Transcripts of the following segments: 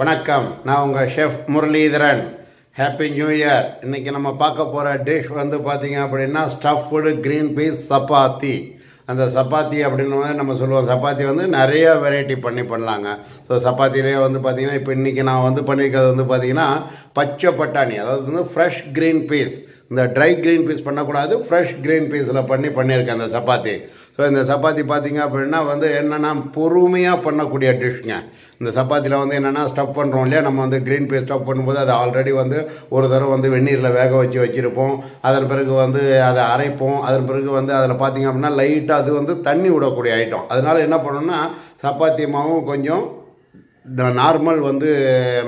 வணக்கம். நான் உங்கள் chef Muralidharan. Happy new year இன்னைக்கு நம்ம பார்க்க போகிற டிஷ் வந்து பார்த்தீங்க அப்படின்னா ஸ்டஃப்டு க்ரீன் பீஸ் சப்பாத்தி. அந்த சப்பாத்தி அப்படின்னு வந்து நம்ம சொல்லுவோம். சப்பாத்தி வந்து நிறைய வெரைட்டி பண்ணி பண்ணலாங்க. ஸோ சப்பாத்திலே வந்து பார்த்தீங்கன்னா இப்போ இன்றைக்கி நான் வந்து பண்ணியிருக்கிறது வந்து பார்த்தீங்கன்னா பச்சை பட்டாணி. அதாவது வந்து ஃப்ரெஷ் க்ரீன் பீஸ் இந்த ட்ரை க்ரீன் பீஸ் பண்ணக்கூடாது ஃப்ரெஷ் க்ரீன் பீஸில் பண்ணி பண்ணியிருக்கேன் அந்த சப்பாத்தி. ஸோ இந்த சப்பாத்தி பார்த்தீங்க அப்படின்னா வந்து என்னென்னா பொறுமையாக பண்ணக்கூடிய டிஷ்ங்க இந்த சப்பாத்தியில் வந்து என்னென்னா ஸ்டஃப் பண்ணுறோம் இல்லையா? நம்ம வந்து க்ரீன் பீஸ் ஸ்டஃப் பண்ணும்போது அதை ஆல்ரெடி வந்து ஒரு தடவை வந்து வெந்நீரில் வேக வச்சு வச்சுருப்போம். அதன் பிறகு வந்து அதை அரைப்போம். அதன் பிறகு வந்து அதில் பார்த்தீங்க அப்படின்னா லைட்டாக அது வந்து தண்ணி விடக்கூடிய ஐட்டம் அதனால் என்ன பண்ணணும்னா சப்பாத்தி மாவும் கொஞ்சம் நார்மல் வந்து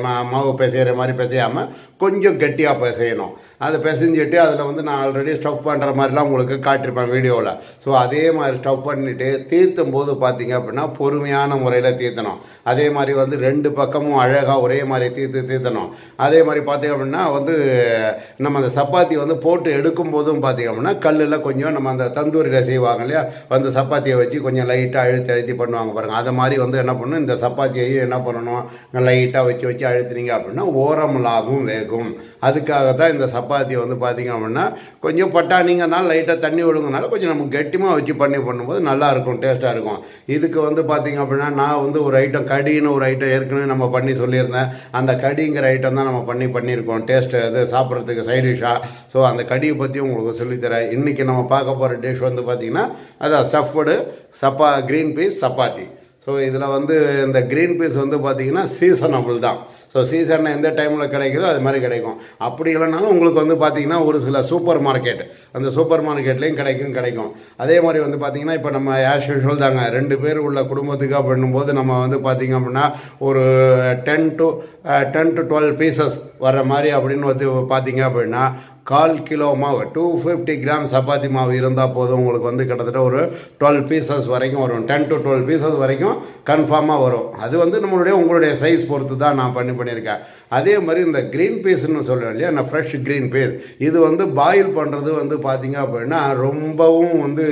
மா மாவு பிசைகிற மாதிரி பிசையாமல் கொஞ்சம் கெட்டியாக பிசையணும் அதை பிசைஞ்சிட்டு அதில் வந்து நான் ஆல்ரெடி ஸ்டவ் பண்ணுற மாதிரிலாம் உங்களுக்கு காட்டியிருப்பேன் வீடியோவில் ஸோ அதே மாதிரி ஸ்டவ் பண்ணிவிட்டு தீர்த்தும் போது பார்த்தீங்க அப்படின்னா பொறுமையான முறையில் தீர்த்தணும். அதே மாதிரி வந்து ரெண்டு பக்கமும் அழகாக ஒரே மாதிரி தீர்த்து தீர்த்தணும். அதே மாதிரி பார்த்தீங்க அப்படின்னா வந்து நம்ம அந்த சப்பாத்தி வந்து போட்டு எடுக்கும் போதும் பார்த்தீங்க அப்படின்னா கல்லில் கொஞ்சம் நம்ம அந்த தந்தூரியில் செய்வாங்க இல்லையா? அந்த சப்பாத்தியை வச்சு கொஞ்சம் லைட்டாக அழுத்தி அழுத்தி பண்ணுவாங்க பாருங்கள் அதை மாதிரி வந்து என்ன பண்ணணும்? இந்த சப்பாத்தியையும் என்ன பண்ணணும்? லைட்டாக வச்சு வச்சு அழுத்தினீங்க அப்படின்னா ஓரமலாகும் வேகும். அதுக்காக தான் இந்த சப்பாத்தி வந்து பார்த்தீங்க அப்படின்னா கொஞ்சம் பட்டாணிங்கனால லைட்டாக தண்ணி விடுங்கனால கொஞ்சம் நம்ம கெட்டிமாக வச்சு பண்ணி பண்ணும்போது நல்லாயிருக்கும் டேஸ்ட்டாக இருக்கும். இதுக்கு வந்து பார்த்தீங்க அப்படின்னா நான் வந்து ஒரு ஐட்டம் கடின்னு ஒரு ஐட்டம் ஏற்கனவே நம்ம பண்ணி சொல்லியிருந்தேன். அந்த கடிங்கிற ஐட்டம் தான் நம்ம பண்ணி பண்ணியிருக்கோம். டேஸ்ட்டு அது சாப்பிட்றதுக்கு சைட் டிஷ்ஷாக ஸோ அந்த கடியை பற்றி உங்களுக்கு சொல்லித்தரேன். இன்றைக்கி நம்ம பார்க்க போகிற டிஷ் வந்து பார்த்திங்கன்னா அதான் ஸ்டஃப்டு சப்பா க்ரீன் பீஸ் சப்பாத்தி. ஸோ இதில் வந்து இந்த க்ரீன் பீஸ் வந்து பார்த்திங்கன்னா சீசனபிள் தான். ஸோ சீசன் எந்த டைமில் கிடைக்குதோ அது மாதிரி கிடைக்கும். அப்படி இல்லைனாலும் உங்களுக்கு வந்து பார்த்தீங்கன்னா ஒரு சில சூப்பர் மார்க்கெட் அந்த சூப்பர் மார்க்கெட்லேயும் கிடைக்கும் கிடைக்கும். அதே மாதிரி வந்து பார்த்தீங்கன்னா இப்போ நம்ம ஆஸ் யூஷுவல் தாங்க ரெண்டு பேர் உள்ள குடும்பத்துக்கு பண்ணும்போது நம்ம வந்து பார்த்தீங்க அப்படின்னா ஒரு ten to ten to twelve pieces வர்ற மாதிரி அப்படின்னு வந்து பார்த்தீங்க அப்படின்னா கால் கிலோ மாவு டூ ஃபிஃப்டி கிராம் சப்பாத்தி மாவு இருந்தால் போதும். உங்களுக்கு வந்து கிட்டத்தட்ட ஒரு டுவெல் பீசஸ் வரைக்கும் வரும். டென் டு டுவெல் பீசஸ் வரைக்கும் கன்ஃபார்மாக வரும். அது வந்து நம்மளுடைய உங்களுடைய சைஸ் பொறுத்து தான் நான் பண்ணி பண்ணியிருக்கேன். அதே மாதிரி இந்த க்ரீன் பீஸ்னு சொல்லுவேன் இல்லையா நான் ஃப்ரெஷ் க்ரீன் பீஸ் இது வந்து பாயில் பண்ணுறது வந்து பார்த்தீங்க அப்படின்னா ரொம்பவும் வந்து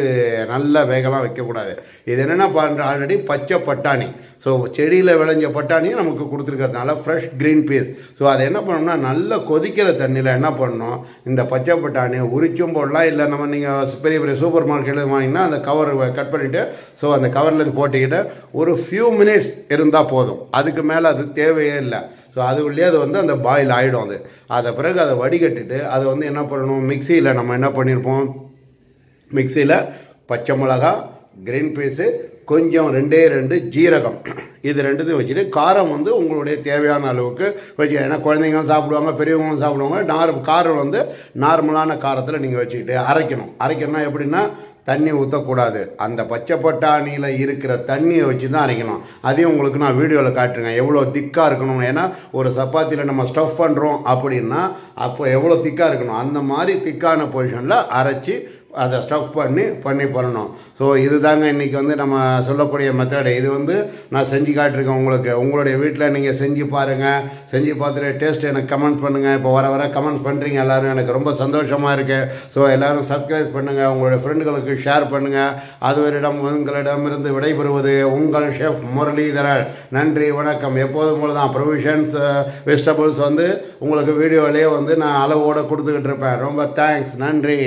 நல்ல வேகலாம் வைக்கக்கூடாது. இது என்னென்னா பண்ணுற ஆல்ரெடி பச்சை பட்டாணி. ஸோ செடியில் விளைஞ்ச பட்டாணியும் நமக்கு கொடுத்துருக்கறதுனால ஃப்ரெஷ் க்ரீன் பீஸ் ஸோ அதை என்ன பண்ணணும்னா நல்லா கொதிக்கிற தண்ணியில் என்ன பண்ணணும்? இந்த பச்சை பட்டாணி உரிச்சும் போடலாம். இல்லை நம்ம நீங்கள் பெரிய பெரிய சூப்பர் மார்க்கெட்டில் வாங்கினா அந்த கவர் கட் பண்ணிவிட்டு ஸோ அந்த கவர்லேருந்து போட்டுக்கிட்டு ஒரு ஃபியூ மினிட்ஸ் இருந்தால் போதும். அதுக்கு மேலே அது தேவையே இல்லை. ஸோ அதுக்குள்ளேயே அது வந்து அந்த பாயில் ஆகிடும் அது. அதை பிறகு அதை வடிகட்டிட்டு அதை வந்து என்ன பண்ணணும்? மிக்சியில் நம்ம என்ன பண்ணியிருப்போம் மிக்சியில் பச்சை மிளகா க்ரீன் பீஸு கொஞ்சம் ரெண்டே ரெண்டு ஜீரகம். இது ரெண்டுத்தையும் வச்சுட்டு காரம் வந்து உங்களுடைய தேவையான அளவுக்கு வச்சு ஏன்னா குழந்தைங்களும் சாப்பிடுவாங்க பெரியவங்களும் சாப்பிடுவாங்க. நார் காரம் வந்து நார்மலான காரத்தில் நீங்கள் வச்சுக்கிட்டு அரைக்கணும். அரைக்கணும்னா எப்படின்னா தண்ணி ஊற்றக்கூடாது அந்த பச்சை பட்டாணியில் இருக்கிற தண்ணியை வச்சு தான் அரைக்கணும். அதையும் உங்களுக்கு நான் வீடியோவில் காட்டுறேன் எவ்வளோ திக்காக இருக்கணும். ஏன்னா ஒரு சப்பாத்தியில் நம்ம ஸ்டஃப் பண்ணுறோம் அப்படின்னா அப்போ எவ்வளோ திக்காக இருக்கணும்? அந்த மாதிரி திக்கான பொசிஷனில் அரைச்சி அதை ஸ்டஃப் பண்ணி பண்ணி பண்ணணும். ஸோ இதுதாங்க இன்றைக்கி வந்து நம்ம சொல்லக்கூடிய மெத்தடு இது வந்து நான் செஞ்சு காட்டிருக்கேன் உங்களுக்கு. உங்களுடைய வீட்டில் நீங்கள் செஞ்சு பாருங்கள் செஞ்சு பார்த்துட்டு டேஸ்ட் எனக்கு கமெண்ட் பண்ணுங்கள் இப்போ வர வர கமெண்ட் பண்ணுறீங்க எல்லோரும். எனக்கு ரொம்ப சந்தோஷமாக இருக்குது ஸோ எல்லோரும் சப்ஸ்கிரைப் பண்ணுங்கள் உங்களுடைய ஃப்ரெண்டுகளுக்கு ஷேர் பண்ணுங்கள் அதுவரிடம் உங்களிடமிருந்து விடைபெறுவது உங்கள் ஷெஃப் முரளிதரன். நன்றி வணக்கம். எப்போதும் போல தான் ப்ரொவிஷன்ஸ் வெஜிடபிள்ஸ் வந்து உங்களுக்கு வீடியோலேயே வந்து நான் அளவோடு கொடுத்துக்கிட்டு இருப்பேன். ரொம்ப தேங்க்ஸ் நன்றி.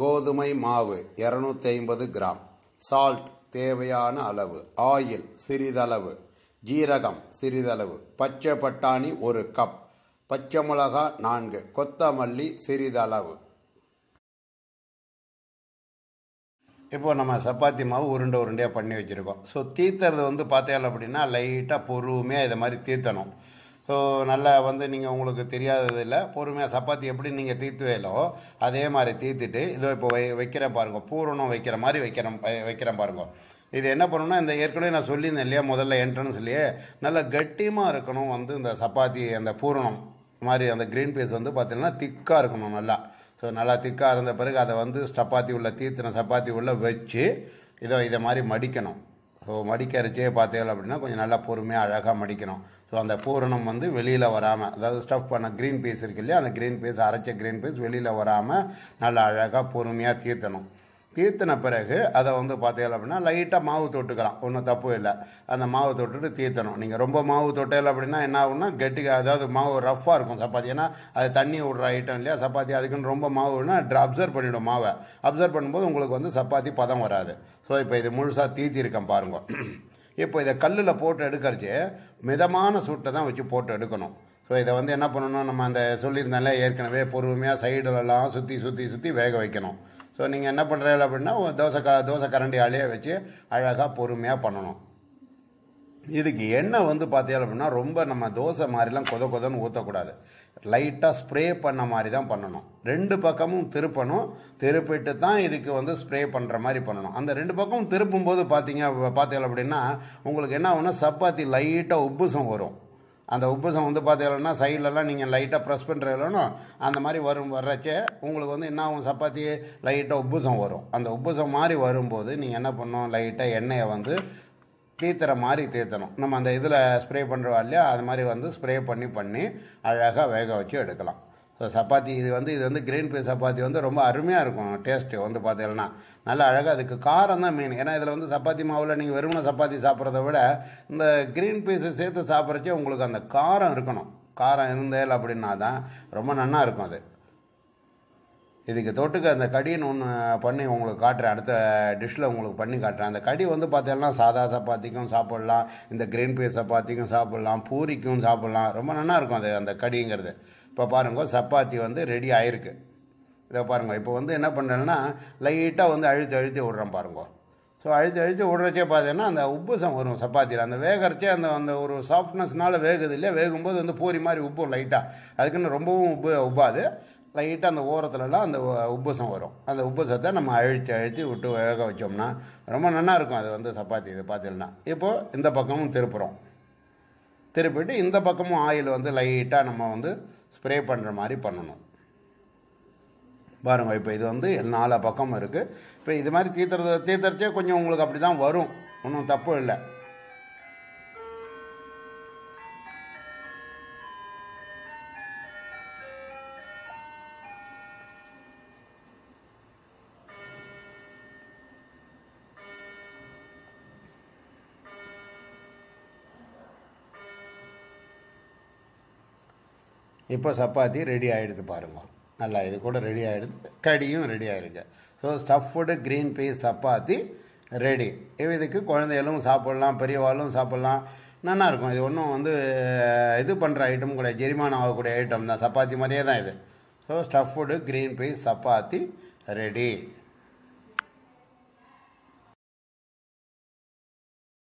கோதுமை மாவு இரநூத்தி ஐம்பது கிராம். சால்ட் தேவையான அளவு. ஆயில் சிறிதளவு. ஜீரகம் சிறிதளவு. பச்சை பட்டாணி ஒரு கப் பச்சை மிளகா நான்கு. கொத்தமல்லி சிறிதளவு. இப்போ நம்ம சப்பாத்தி மாவு உருண்டை உருண்டையாக பண்ணி வச்சுருக்கோம். ஸோ தீத்துறது வந்து பார்த்தேன் அப்படின்னா லைட்டாக பொறுமையாக இதை மாதிரி தீர்த்தணும் ஸோ நல்லா வந்து நீங்கள் உங்களுக்கு தெரியாதது இல்லை பொறுமையாக சப்பாத்தி எப்படி நீங்கள் தீர்த்துவேலோ அதே மாதிரி தீர்த்துட்டு இதோ இப்போ வை வைக்கிறேன் பாருங்க. பூரணம் வைக்கிற மாதிரி வைக்கிறேன் வைக்கிறேன் பாருங்க. இது என்ன பண்ணணும்னா இந்த ஏற்கனவே நான் சொல்லியிருந்தேன் இல்லையா முதல்ல என்ட்ரன்ஸ்லேயே நல்லா கட்டியமாக இருக்கணும் வந்து இந்த சப்பாத்தி அந்த பூரணம் மாதிரி அந்த க்ரீன் பீஸ் வந்து பார்த்தீங்கன்னா திக்காக இருக்கணும் நல்லா. ஸோ நல்லா திக்காக இருந்த பிறகு அதை வந்து சப்பாத்தி உள்ள தீர்த்தின சப்பாத்தி உள்ள வச்சு இதை இதை மாதிரி மடிக்கணும். ஸோ மடிக்கரைச்சே பார்த்தீங்க அப்படின்னா கொஞ்சம் நல்லா பொறுமையாக அழகாக மடிக்கணும். ஸோ அந்த பூரணம் வந்து வெளியில் வராமல் அதாவது ஸ்டஃப் பண்ண க்ரீன் பீஸ் இருக்கு இல்லையா அந்த க்ரீன் பீஸ் அரைச்ச க்ரீன் பீஸ் வெளியில் வராமல் நல்லா அழகாக பொறுமையாக தீர்த்தணும். தீர்த்தின பிறகு அதை வந்து பார்த்தீங்க அப்படின்னா லைட்டாக மாவு தொட்டுக்கலாம். ஒன்றும் தப்பு இல்லை. அந்த மாவு தொட்டுட்டு தீர்த்தணும். நீங்கள் ரொம்ப மாவு தொட்டல அப்படின்னா என்ன ஆகும்னா கெட்டிக்கு அதாவது மாவு ரஃப்பாக இருக்கும். சப்பாத்தி ஏன்னா அது தண்ணி விடுற ஐட்டம் இல்லையா? சப்பாத்தி அதுக்குன்னு ரொம்ப மாவுனா அப்சர்வ் பண்ணிவிடும் மாவை. அப்சர்வ் பண்ணும்போது உங்களுக்கு வந்து சப்பாத்தி பதம் வராது. ஸோ இப்போ இது முழுசாக தீர்த்திருக்கேன் பாருங்க. இப்போ இதை கல்லில் போட்டு எடுக்கிறச்சு மிதமான சூட்டை தான் வச்சு போட்டு எடுக்கணும். ஸோ இதை வந்து என்ன பண்ணணும் நம்ம அந்த சொல்லியிருந்தாலே ஏற்கனவே பொறுமையாக சைடுலலாம் சுற்றி சுற்றி சுற்றி வேக வைக்கணும். ஸோ நீங்கள் என்ன பண்ணுறீங்க அப்படின்னா தோசை க தோசை கரண்டி அலைய வச்சு அழகாக பொறுமையாக பண்ணணும். இதுக்கு எண்ணெய் வந்து பார்த்தீங்க அப்படின்னா ரொம்ப நம்ம தோசை மாதிரிலாம் கொத கொதன்னு ஊற்றக்கூடாது லைட்டாக ஸ்ப்ரே பண்ண மாதிரி தான் பண்ணணும். ரெண்டு பக்கமும் திருப்பணும். திருப்பிட்டு தான் இதுக்கு வந்து ஸ்ப்ரே பண்ணுற மாதிரி பண்ணணும். அந்த ரெண்டு பக்கமும் திருப்பும் போது பார்த்தீங்க பார்த்தீங்க அப்படின்னா உங்களுக்கு என்ன ஆகும்னா சப்பாத்தி லைட்டாக உப்புசம் வரும். அந்த உப்புசம் வந்து பார்த்தீங்கன்னா சைட்லலாம் நீங்கள் லைட்டாக ப்ரெஸ் பண்ணுறதுலனும் அந்த மாதிரி வரும். வர்றச்சே உங்களுக்கு வந்து என்ன ஆகும் சப்பாத்தி லைட்டாக உப்புசம் வரும். அந்த உப்புசம் மாதிரி வரும்போது நீங்கள் என்ன பண்ணணும் லைட்டாக எண்ணெயை வந்து தீத்துற மாதிரி தீர்த்தணும் நம்ம அந்த இதில் ஸ்ப்ரே பண்ணுறோம் இல்லையா அது மாதிரி வந்து ஸ்ப்ரே பண்ணி பண்ணி அழகாக வேக வச்சு எடுக்கலாம். ஸோ சப்பாத்தி இது வந்து இது வந்து கிரீன் பீஸ் சப்பாத்தி வந்து ரொம்ப அருமையாக இருக்கும் டேஸ்ட்டு வந்து பார்த்தீங்கன்னா நல்லா அழகாக அதுக்கு காரம் தான் மெயின் ஏன்னா இதில் வந்து சப்பாத்தி மாவில் நீங்கள் வெறுமன சப்பாத்தி சாப்பிட்றத விட இந்த கிரீன் பீஸை சேர்த்து சாப்பிட்றச்சே உங்களுக்கு அந்த காரம் இருக்கணும். காரம் இருந்தேல் அப்படின்னா தான் ரொம்ப நன்னா இருக்கும் அது. இதுக்கு தொட்டுக்க அந்த கடின்னு ஒன்று பண்ணி உங்களுக்கு காட்டுறேன். அடுத்த டிஷ்ஷில் உங்களுக்கு பண்ணி காட்டுறேன். அந்த கடி வந்து பார்த்தீங்கன்னா சாதா சப்பாத்திக்கும் சாப்பிட்லாம் இந்த கிரீன் பீஸ் சப்பாத்திக்கும் சாப்பிட்லாம் பூரிக்கும் சாப்பிட்லாம். ரொம்ப நல்லா இருக்கும் அது அந்த கடிங்கிறது. இப்போ பாருங்க சப்பாத்தி வந்து ரெடி ஆயிருக்கு. இதை பாருங்க இப்போ வந்து என்ன பண்ணுறேன்னா லைட்டாக வந்து அழுத்தி அழுத்தி விட்றேன் பாருங்க. ஸோ அழுத்தி அழுத்தி விட்றச்சே பார்த்தீங்கன்னா அந்த உப்புசம் வரும் சப்பாத்தியில். அந்த வேகறச்சே அந்த அந்த ஒரு சாஃப்ட்னஸ்னால வேகுது இல்லையா? வேகும்போது வந்து பூரி மாதிரி உப்பு லைட்டாக அதுக்குன்னு ரொம்பவும் உப்பு உப்பாது. லைட்டாக அந்த ஓரத்துலலாம் அந்த உப்புசம் வரும். அந்த உப்புசத்தை நம்ம அழுத்தி அழுத்தி விட்டு வேக வச்சோம்னா ரொம்ப நல்லா இருக்கும் அது வந்து சப்பாத்தி இது பார்த்தீங்கன்னா இப்போது இந்த பக்கமும் திருப்புறோம். திருப்பிட்டு இந்த பக்கமும் ஆயில் வந்து லைட்டாக நம்ம வந்து ஸ்ப்ரே பண்ணுற மாதிரி பண்ணணும். பாருங்க இப்போ இது வந்து நாலா பக்கம் இருக்குது இப்போ இது மாதிரி தீத்துறது தீத்துறச்சே கொஞ்சம் உங்களுக்கு அப்படி தான் வரும். ஒன்றும் தப்பு இல்லை. இப்போ சப்பாத்தி ரெடி ஆகிடுது பாருங்க. நல்லா இது கூட ரெடி ஆகிடுது கடியும் ரெடி ஆகிருக்கு so stuffed green peas chapati ready இதுக்கு குழந்தைகளும் சாப்பிட்லாம் பெரியவாளும் சாப்பிட்லாம். நல்லாயிருக்கும் இது ஒன்றும் வந்து இது பண்ணுற ஐட்டம் கூட ஜெரிமானம் ஆகக்கூடிய ஐட்டம் தான். சப்பாத்தி மாதிரியே தான் இது. So stuffed green peas chapati ready